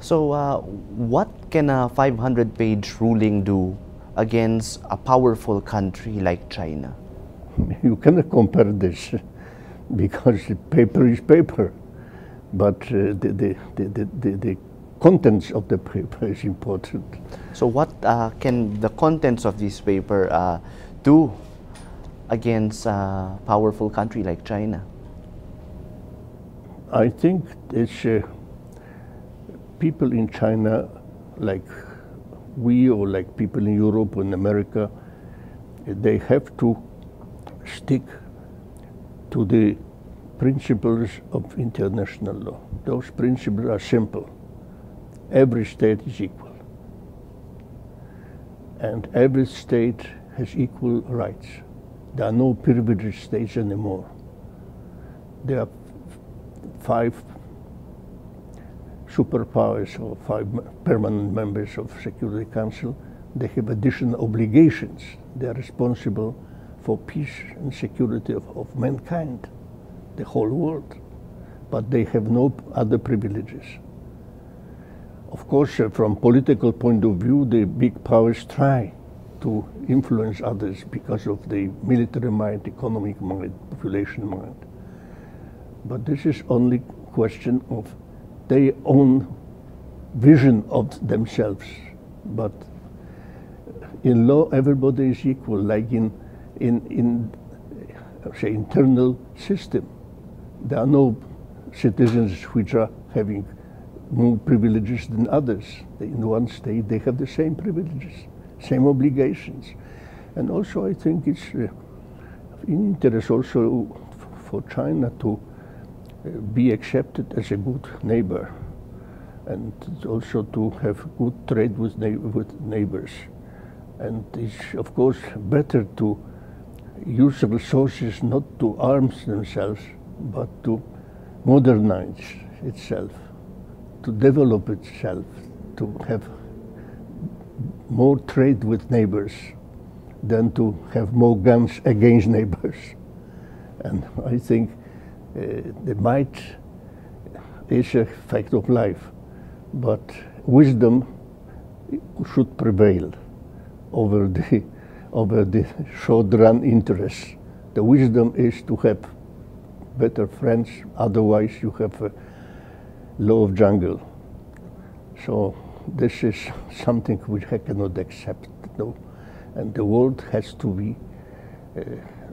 So, uh, what can a 500 page ruling do against a powerful country like China? You cannot compare this because paper is paper, but uh, the, the, the, the, the contents of the paper is important. So, what uh, can the contents of this paper uh, do against a powerful country like China? I think it's uh, people in China, like we or like people in Europe or in America, they have to stick to the principles of international law. Those principles are simple. Every state is equal. And every state has equal rights. There are no privileged states anymore. There are five superpowers or five permanent members of Security Council. They have additional obligations. They are responsible for peace and security of, of mankind, the whole world. But they have no other privileges. Of course, uh, from political point of view, the big powers try to influence others because of the military mind, economic mind, population mind. But this is only question of their own vision of themselves. But in law, everybody is equal, like in, in, in say, internal system. There are no citizens which are having more privileges than others. In one state, they have the same privileges, same obligations. And also, I think it's uh, in interest also for China to be accepted as a good neighbor and also to have good trade with, with neighbors. And it's, of course, better to use resources not to arm themselves, but to modernize itself, to develop itself, to have more trade with neighbors than to have more guns against neighbors. And I think the might is a fact of life, but wisdom should prevail over the over the short-run interests. The wisdom is to have better friends, otherwise you have a law of jungle. So this is something which I cannot accept. And the world has to be, uh,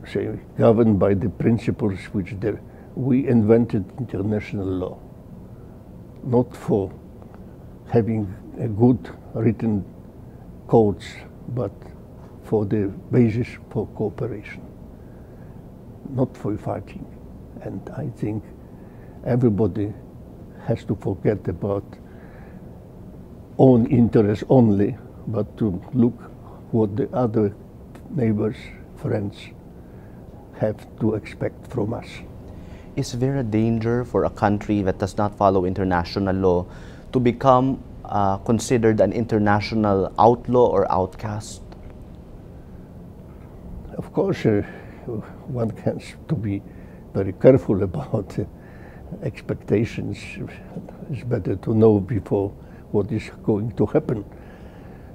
say, governed by the principles which the we invented international law, not for having a good written codes, but for the basis for cooperation, not for fighting. And I think everybody has to forget about own interest only, but to look what the other neighbors, friends have to expect from us is there a danger for a country that does not follow international law to become uh, considered an international outlaw or outcast? Of course, uh, one has to be very careful about uh, expectations. It's better to know before what is going to happen.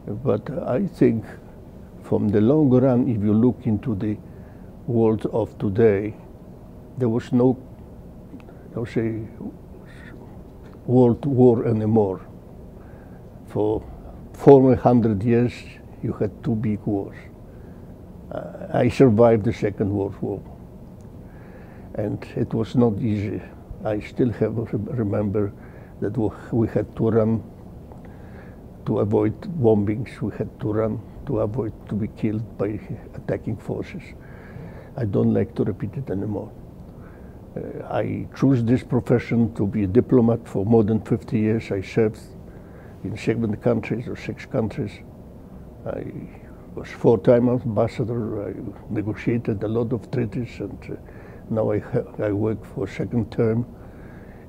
But I think from the long run, if you look into the world of today, there was no don't say world war anymore. For 400 years, you had two big wars. Uh, I survived the Second World War, and it was not easy. I still have remember that we had to run to avoid bombings. We had to run to avoid to be killed by attacking forces. I don't like to repeat it anymore. Uh, I chose this profession to be a diplomat for more than 50 years. I served in seven countries or six countries. I was four-time ambassador. I negotiated a lot of treaties, and uh, now I, I work for second term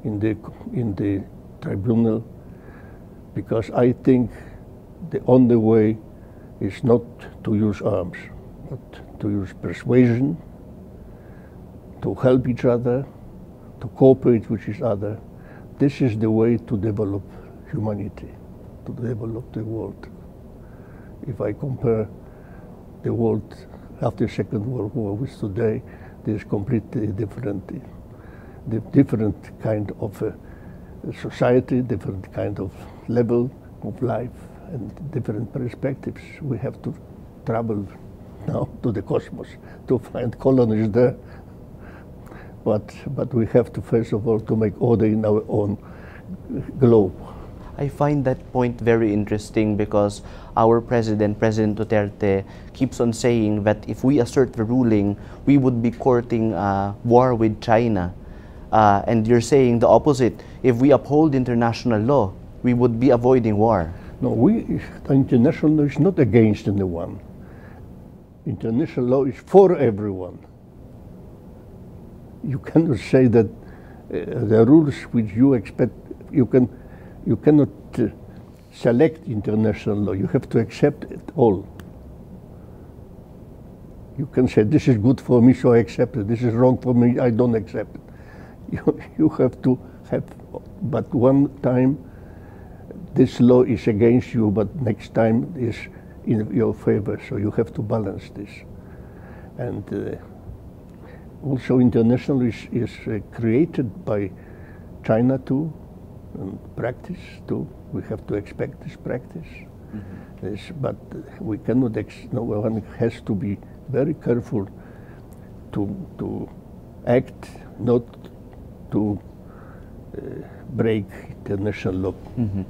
in the in the tribunal because I think the only way is not to use arms, but to use persuasion, to help each other, to cooperate with each other. This is the way to develop humanity to develop the world. If I compare the world after Second World War with today, there's completely different, different kind of uh, society, different kind of level of life, and different perspectives. We have to travel now to the cosmos to find colonies there. But, but we have to first of all to make order in our own globe. I find that point very interesting because our president, President Duterte, keeps on saying that if we assert the ruling, we would be courting uh, war with China. Uh, and you're saying the opposite. If we uphold international law, we would be avoiding war. No, we, international law is not against anyone. International law is for everyone. You cannot say that uh, the rules which you expect, you can, you cannot uh, select international law. You have to accept it all. You can say this is good for me, so I accept it. This is wrong for me, I don't accept it. You, you have to have, but one time this law is against you, but next time is in your favor. So you have to balance this. And uh, also international is, is uh, created by China too, and practice too. We have to expect this practice. Mm-hmm. This, but we cannot, ex- no one has to be very careful to, to act, not to uh, break international law. Mhm.